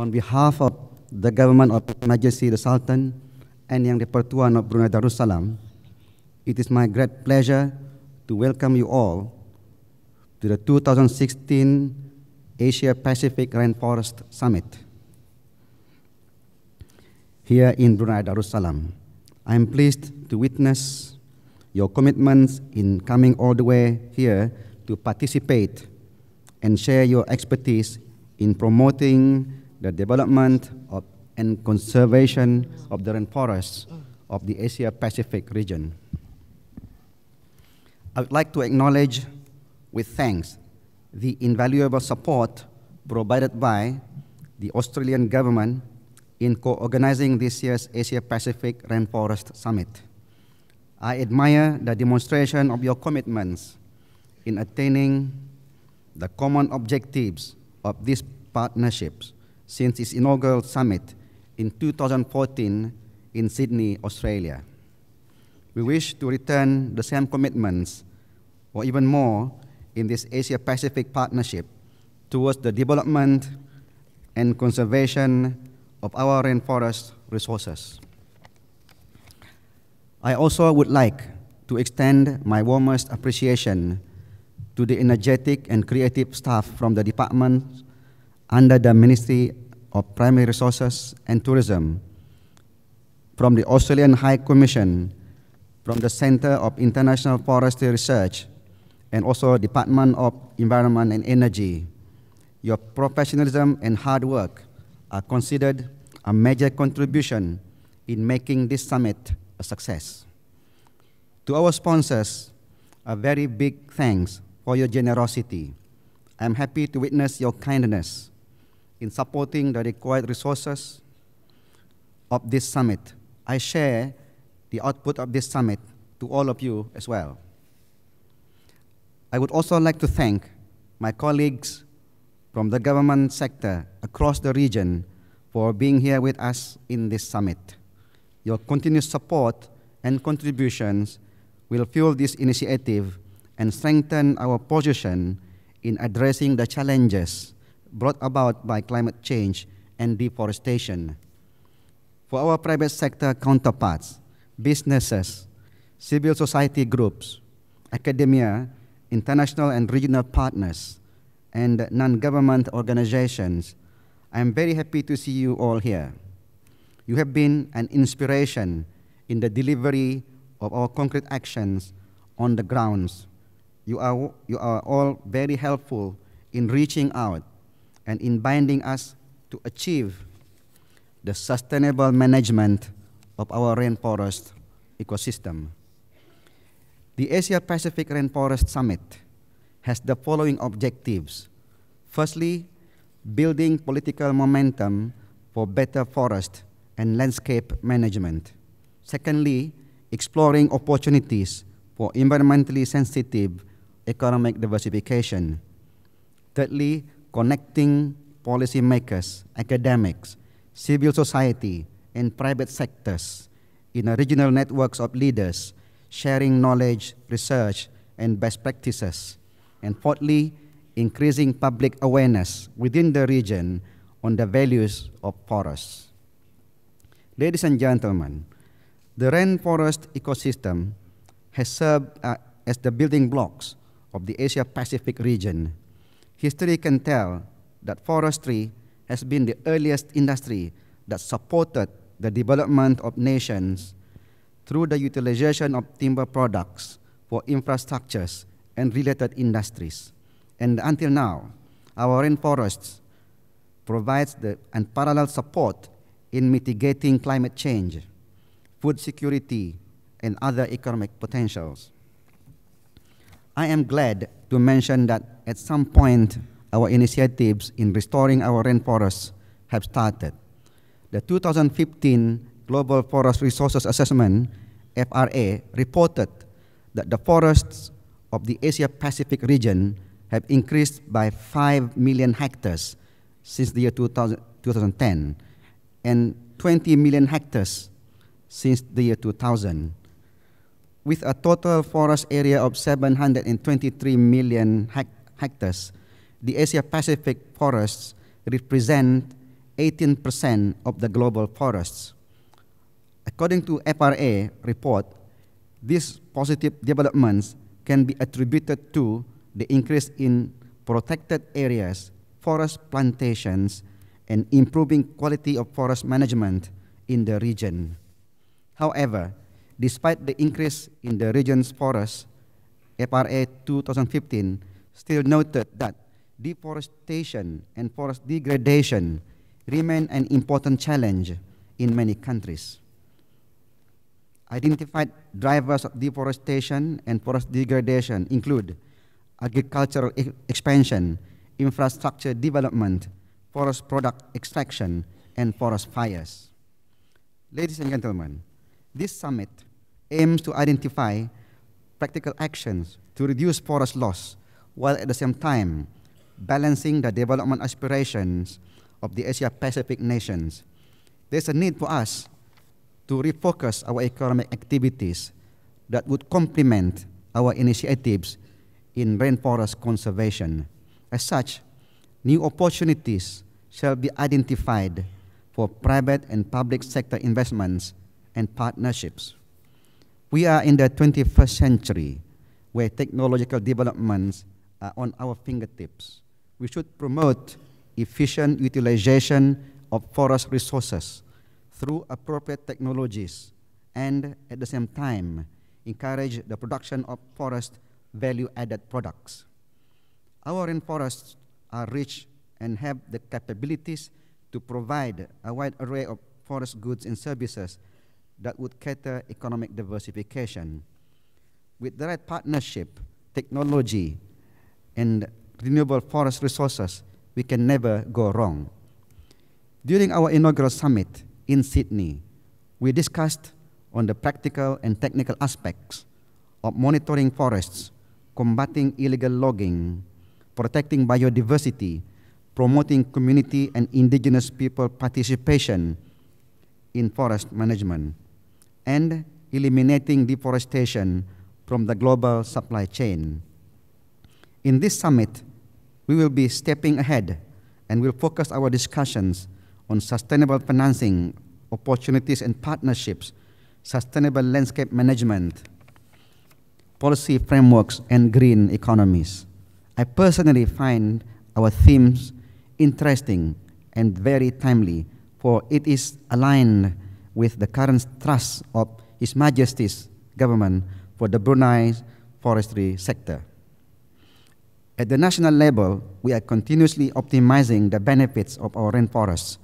On behalf of the government of His Majesty the Sultan and Yang di-Pertuan of Brunei Darussalam, it is my great pleasure to welcome you all to the 2016 Asia Pacific Rainforest Summit here in Brunei Darussalam. I am pleased to witness your commitments in coming all the way here to participate and share your expertise in promoting the development of and conservation of the rainforests of the Asia Pacific region. I would like to acknowledge with thanks the invaluable support provided by the Australian government in co-organizing this year's Asia Pacific Rainforest Summit. I admire the demonstration of your commitments in attaining the common objectives of these partnerships since its inaugural summit in 2014 in Sydney, Australia. We wish to return the same commitments, or even more, in this Asia Pacific partnership towards the development and conservation of our rainforest resources. I also would like to extend my warmest appreciation to the energetic and creative staff from the department under the Ministry of Primary Resources and Tourism, from the Australian High Commission, from the Center of International Forestry Research, and also Department of Environment and Energy. Your professionalism and hard work are considered a major contribution in making this summit a success. To our sponsors, a very big thanks for your generosity. I'm happy to witness your kindness in supporting the required resources of this summit. I share the output of this summit to all of you as well. I would also like to thank my colleagues from the government sector across the region for being here with us in this summit. Your continuous support and contributions will fuel this initiative and strengthen our position in addressing the challenges brought about by climate change and deforestation. For our private sector counterparts, businesses, civil society groups, academia, international and regional partners, and non-government organizations, I am very happy to see you all here. You have been an inspiration in the delivery of our concrete actions on the grounds. You are, you are all very helpful in reaching out and in binding us to achieve the sustainable management of our rainforest ecosystem. The Asia Pacific Rainforest Summit has the following objectives. Firstly, building political momentum for better forest and landscape management. Secondly, exploring opportunities for environmentally sensitive economic diversification. Thirdly, connecting policymakers, academics, civil society, and private sectors in a regional networks of leaders, sharing knowledge, research, and best practices. And fourthly, increasing public awareness within the region on the values of forests. Ladies and gentlemen, the rainforest ecosystem has served uh, as the building blocks of the Asia Pacific region. History can tell that forestry has been the earliest industry that supported the development of nations through the utilization of timber products for infrastructures and related industries. And until now, our rainforests provides the unparalleled support in mitigating climate change, food security, and other economic potentials. I am glad to mention that at some point, our initiatives in restoring our rainforests have started. The 2015 Global Forest Resources Assessment, FRA, reported that the forests of the Asia Pacific region have increased by 5 million hectares since the year 2000, 2010 and 20 million hectares since the year 2000. With a total forest area of 723 million hectares, the Asia Pacific forests represent 18% of the global forests. According to FRA report, these positive developments can be attributed to the increase in protected areas, forest plantations, and improving quality of forest management in the region. However, despite the increase in the region's forests, FRA 2015 still noted that deforestation and forest degradation remain an important challenge in many countries. Identified drivers of deforestation and forest degradation include agricultural e expansion, infrastructure development, forest product extraction, and forest fires. Ladies and gentlemen, this summit aims to identify practical actions to reduce forest loss while at the same time balancing the development aspirations of the Asia Pacific nations. There's a need for us to refocus our economic activities that would complement our initiatives in rainforest conservation. As such, new opportunities shall be identified for private and public sector investments and partnerships. We are in the 21st century where technological developments are on our fingertips. We should promote efficient utilization of forest resources through appropriate technologies and at the same time encourage the production of forest value-added products. Our rainforests are rich and have the capabilities to provide a wide array of forest goods and services that would cater economic diversification. With the right partnership, technology, and renewable forest resources, we can never go wrong. During our inaugural summit, in Sydney, we discussed on the practical and technical aspects of monitoring forests, combating illegal logging, protecting biodiversity, promoting community and indigenous people participation in forest management, and eliminating deforestation from the global supply chain. In this summit, we will be stepping ahead and will focus our discussions on sustainable financing, opportunities and partnerships, sustainable landscape management, policy frameworks, and green economies. I personally find our themes interesting and very timely, for it is aligned with the current thrust of His Majesty's government for the Brunei forestry sector. At the national level, we are continuously optimizing the benefits of our rainforests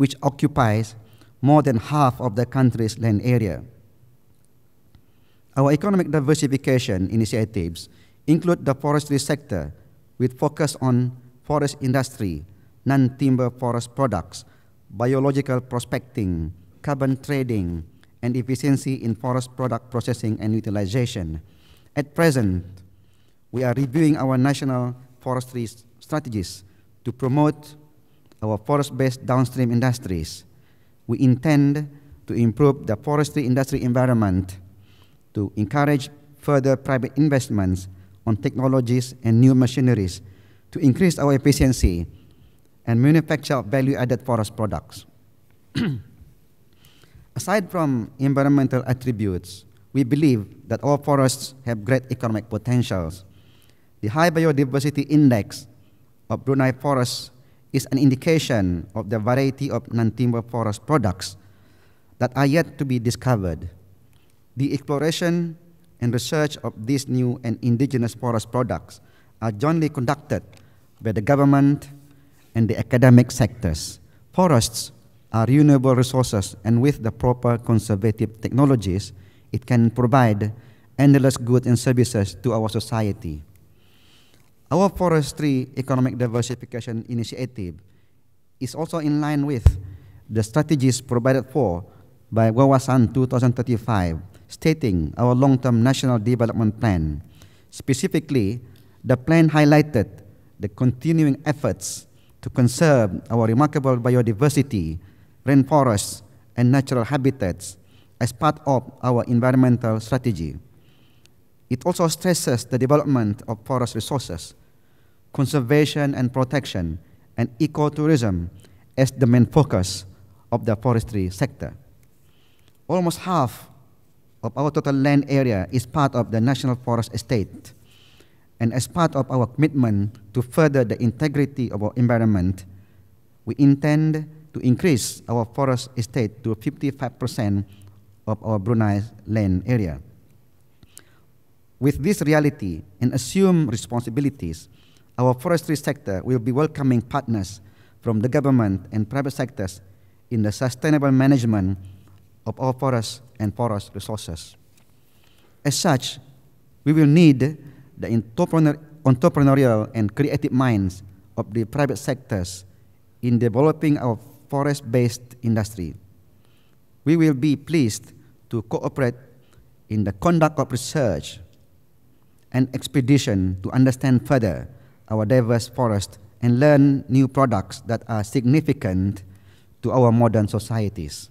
which occupies more than half of the country's land area. Our economic diversification initiatives include the forestry sector with focus on forest industry, non-timber forest products, biological prospecting, carbon trading, and efficiency in forest product processing and utilization. At present, we are reviewing our national forestry strategies to promote our forest-based downstream industries. We intend to improve the forestry industry environment to encourage further private investments on technologies and new machineries to increase our efficiency and manufacture value-added forest products. Aside from environmental attributes, we believe that all forests have great economic potentials. The high biodiversity index of Brunei forests is an indication of the variety of non-timber forest products that are yet to be discovered. The exploration and research of these new and indigenous forest products are jointly conducted by the government and the academic sectors. Forests are renewable resources and with the proper conservative technologies, it can provide endless goods and services to our society. Our forestry economic diversification initiative is also in line with the strategies provided for by Wawasan 2035, stating our long-term national development plan. Specifically, the plan highlighted the continuing efforts to conserve our remarkable biodiversity, rainforests, and natural habitats as part of our environmental strategy. It also stresses the development of forest resources conservation and protection, and ecotourism as the main focus of the forestry sector. Almost half of our total land area is part of the National Forest Estate. And as part of our commitment to further the integrity of our environment, we intend to increase our forest estate to 55% of our Brunei land area. With this reality and assumed responsibilities, our forestry sector will be welcoming partners from the government and private sectors in the sustainable management of our forests and forest resources. As such, we will need the entrepreneurial and creative minds of the private sectors in developing our forest-based industry. We will be pleased to cooperate in the conduct of research and expedition to understand further our diverse forest and learn new products that are significant to our modern societies.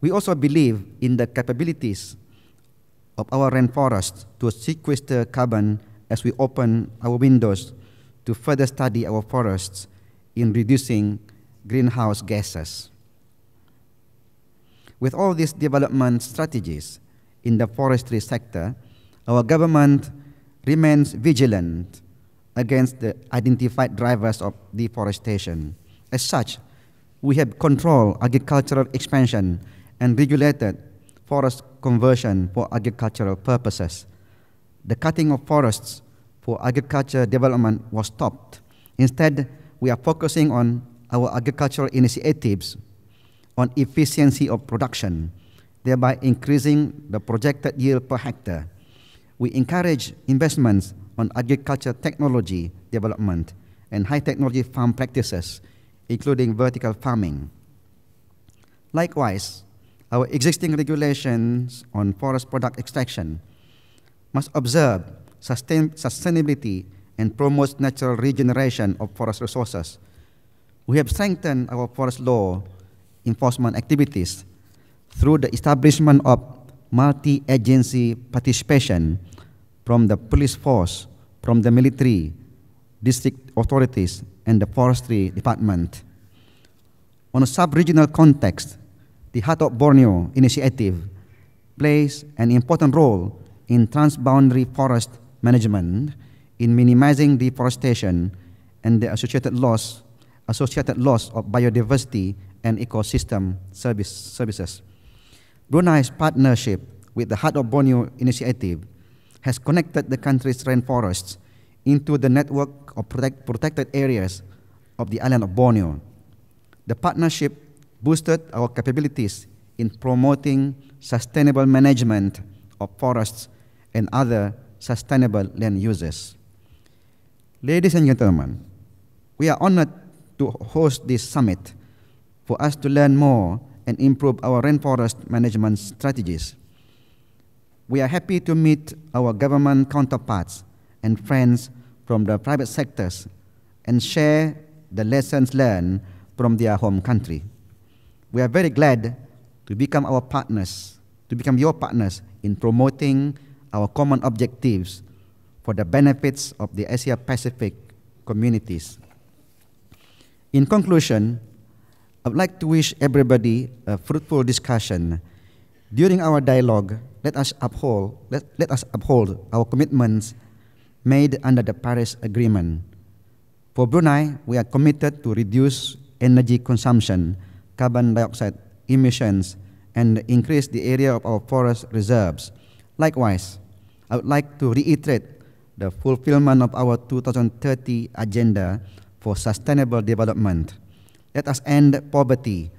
We also believe in the capabilities of our rainforests to sequester carbon as we open our windows to further study our forests in reducing greenhouse gases. With all these development strategies in the forestry sector, our government remains vigilant against the identified drivers of deforestation. As such, we have controlled agricultural expansion and regulated forest conversion for agricultural purposes. The cutting of forests for agriculture development was stopped. Instead, we are focusing on our agricultural initiatives on efficiency of production, thereby increasing the projected yield per hectare. We encourage investments on agriculture technology development and high technology farm practices, including vertical farming. Likewise, our existing regulations on forest product extraction must observe sustain sustainability and promote natural regeneration of forest resources. We have strengthened our forest law enforcement activities through the establishment of multi-agency participation from the police force, from the military, district authorities, and the forestry department. On a sub-regional context, the Heart of Borneo initiative plays an important role in transboundary forest management in minimizing deforestation and the associated loss, associated loss of biodiversity and ecosystem service, services. Brunei's partnership with the Heart of Borneo initiative has connected the country's rainforests into the network of protect, protected areas of the island of Borneo. The partnership boosted our capabilities in promoting sustainable management of forests and other sustainable land uses. Ladies and gentlemen, we are honored to host this summit for us to learn more and improve our rainforest management strategies. We are happy to meet our government counterparts and friends from the private sectors and share the lessons learned from their home country. We are very glad to become our partners, to become your partners in promoting our common objectives for the benefits of the Asia Pacific communities. In conclusion, I'd like to wish everybody a fruitful discussion. During our dialogue, let us uphold, let, let us uphold our commitments made under the Paris Agreement. For Brunei, we are committed to reduce energy consumption carbon dioxide emissions and increase the area of our forest reserves. Likewise, I would like to reiterate the fulfillment of our 2030 agenda for sustainable development. Let us end poverty,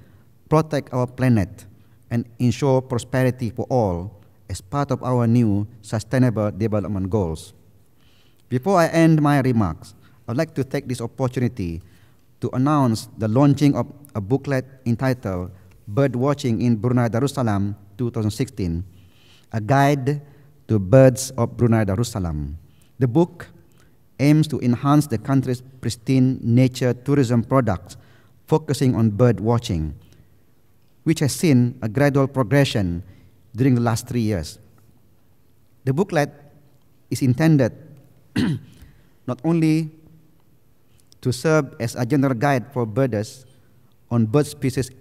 protect our planet, and ensure prosperity for all as part of our new sustainable development goals. Before I end my remarks, I'd like to take this opportunity to announce the launching of a booklet entitled Bird Watching in Brunei Darussalam 2016, a guide to birds of Brunei Darussalam. The book aims to enhance the country's pristine nature tourism products, focusing on bird watching, which has seen a gradual progression during the last three years. The booklet is intended not only to serve as a general guide for birders on bird species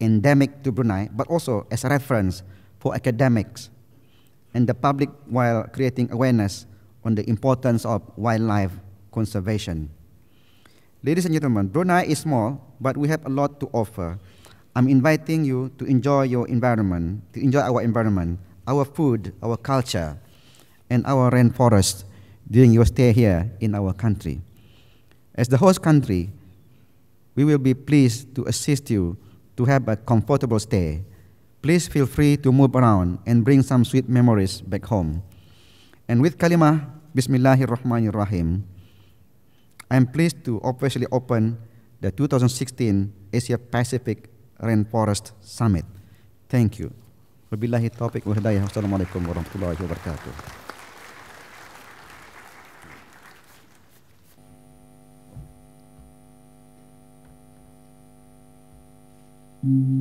endemic to Brunei, but also as a reference for academics and the public while creating awareness on the importance of wildlife conservation. Ladies and gentlemen, Brunei is small, but we have a lot to offer. I'm inviting you to enjoy your environment, to enjoy our environment, our food, our culture, and our rainforest during your stay here in our country. As the host country, we will be pleased to assist you to have a comfortable stay. Please feel free to move around and bring some sweet memories back home. And with Kalimah Bismillahirrahmanirrahim, I am pleased to officially open the 2016 Asia Pacific Rainforest Summit. Thank you. Wabillahi taufiq wa hidayah. Wassalamualaikum warahmatullahi wabarakatuh. Mm-hmm.